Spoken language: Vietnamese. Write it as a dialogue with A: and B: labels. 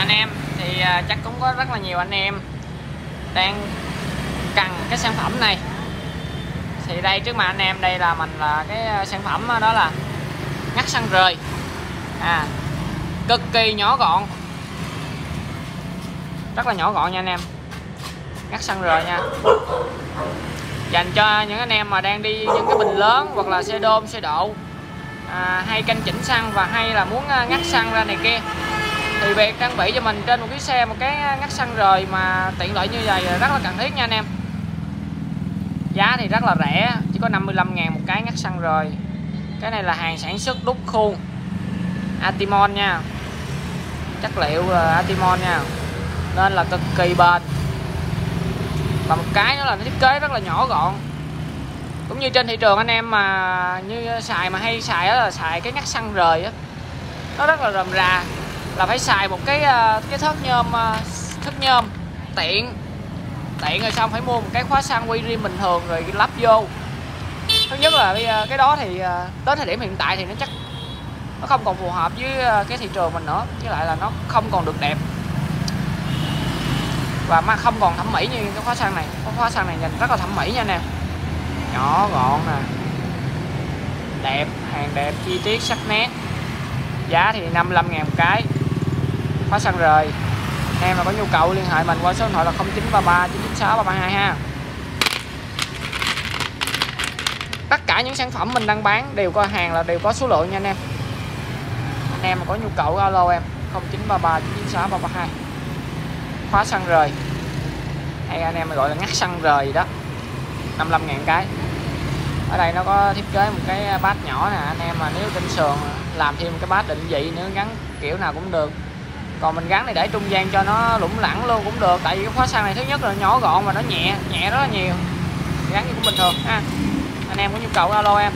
A: anh em. Thì à, chắc cũng có rất là nhiều anh em đang cần cái sản phẩm này. Thì đây trước mặt anh em đây là mình là cái à, sản phẩm à, đó là ngắt xăng rời. À cực kỳ nhỏ gọn. Rất là nhỏ gọn nha anh em. Ngắt xăng rời nha. Dành cho những anh em mà đang đi những cái bình lớn hoặc là xe đôm xe độ à, hay canh chỉnh xăng và hay là muốn ngắt xăng ra này kia thì việc trang bị cho mình trên một chiếc xe, một cái ngắt xăng rời mà tiện lợi như vậy rất là cần thiết nha anh em. Giá thì rất là rẻ, chỉ có 55 ngàn một cái ngắt xăng rời. Cái này là hàng sản xuất đúc khuôn. Atimon nha. Chất liệu là Atimon nha. Nên là cực kỳ bền. Và một cái nữa là nó thiết kế rất là nhỏ gọn. Cũng như trên thị trường anh em mà như xài mà hay xài đó là xài cái ngắt xăng rời á. Nó rất là rầm rà là phải xài một cái ờ, cái thớt nhôm ờ, thớt nhôm tiện. Tiện rồi xong phải mua một cái khóa xăng quy riêng bình thường rồi lắp vô. Thứ nhất là cái đó thì ờ, đến tới thời điểm hiện tại thì nó chắc nó không còn phù hợp với cái thị trường mình nữa. Với lại là nó không còn được đẹp. Và mà không còn thẩm mỹ như cái khóa xăng này. Cái khóa xăng này nhìn rất là thẩm mỹ nha nè nhỏ, gọn nè. Đẹp, hàng đẹp, chi tiết sắc nét. Giá thì 55 ngàn một cái khóa xăng rời. Anh em mà có nhu cầu liên hệ mình qua số điện thoại là 0933 996 332 ha. Tất cả những sản phẩm mình đang bán đều có hàng là đều có số lượng nha anh em. Anh em mà có nhu cầu alo em 0933 996 332 khóa xăng rời. Hay anh em gọi là ngắt xăng rời gì đó. 55 ngàn cái. Ở đây nó có thiết kế một cái bát nhỏ nè, anh em mà nếu trên sườn làm thêm cái bát định vị nữa, gắn kiểu nào cũng được còn mình gắn này để trung gian cho nó lủng lẳng luôn cũng được, tại vì cái khóa xăng này thứ nhất là nhỏ gọn và nó nhẹ nhẹ rất là nhiều. Gắn như cũng bình thường, ha. Anh em có nhu cầu alo em.